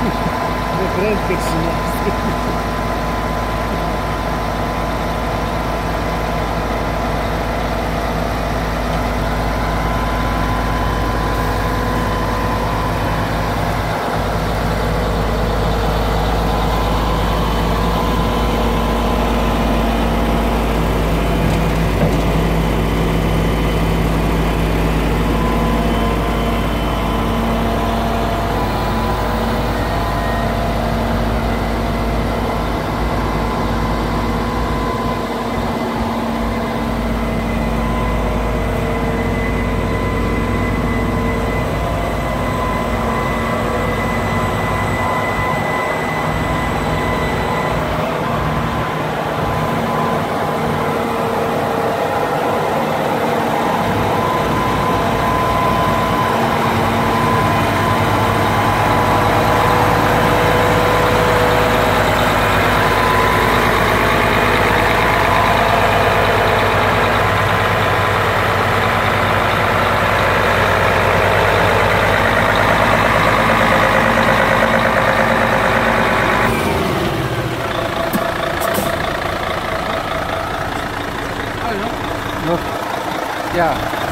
Ну, Украинская семья. Yeah.